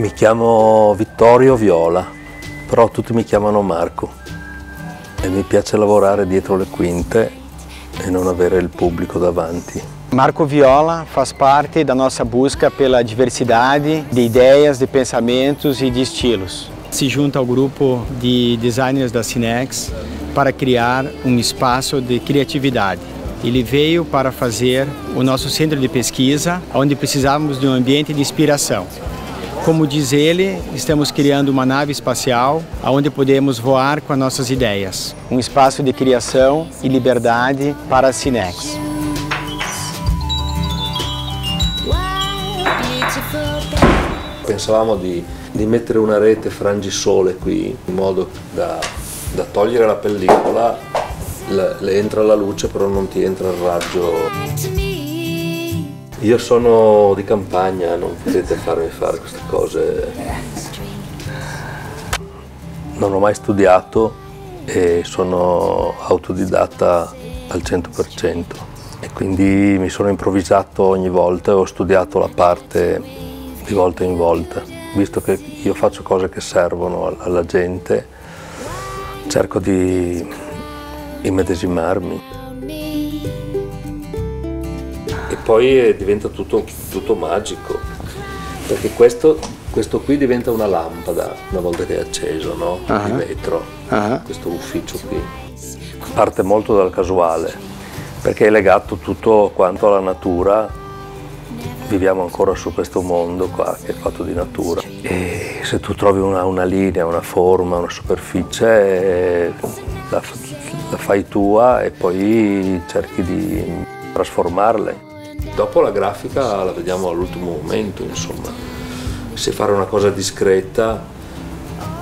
Mi chiamo Vittorio Viola, però tutti mi chiamano Marco e mi piace lavorare dietro le quinte e non avere il pubblico davanti. Marco Viola faz parte da nossa busca pela diversidade de ideias, de pensamentos e de estilos. Se junta ao grupo de designers da Cinex para criar um espaço de criatividade. Ele veio para fazer o nosso centro de pesquisa, onde precisávamos de um ambiente de inspiração. Como diz ele, estamos criando uma nave espacial onde podemos voar com as nossas ideias. Um espaço de criação e liberdade para a Cinex. Pensavamo di, di una rete frangisole qui in modo da, da togliere la pellicola, le, le entra luce però non ti entra il raggio. Io sono di campagna, non potete farmi fare queste cose. Non ho mai studiato e sono autodidatta al 100% e quindi mi sono improvvisato ogni volta e ho studiato la parte di volta in volta. Visto che io faccio cose che servono alla gente, cerco di immedesimarmi. Poi diventa tutto, tutto magico, perché questo, questo, qui diventa una lampada una volta che è acceso, no? Uh -huh. Di vetro, uh -huh. questo ufficio qui. Parte molto dal casuale, perché è legato tutto quanto alla natura, viviamo ancora su questo mondo qua che è fatto di natura e se tu trovi una, una linea, una forma, una superficie la, la fai tua e poi cerchi di trasformarla. Dopo la grafica la vediamo all'ultimo momento, insomma, se fare una cosa discreta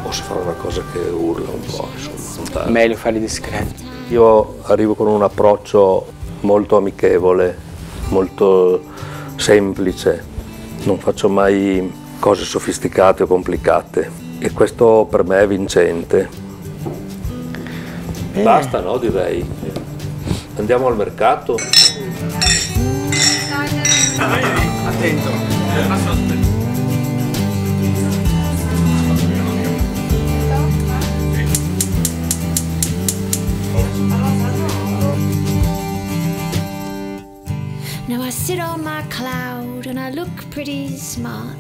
o se fare una cosa che urla un po', insomma. Meglio farli discreti. Io arrivo con un approccio molto amichevole, molto semplice, non faccio mai cose sofisticate o complicate e questo per me è vincente. Basta, no? Direi. Andiamo al mercato. Attento. Now I sit on my cloud and I look pretty smart.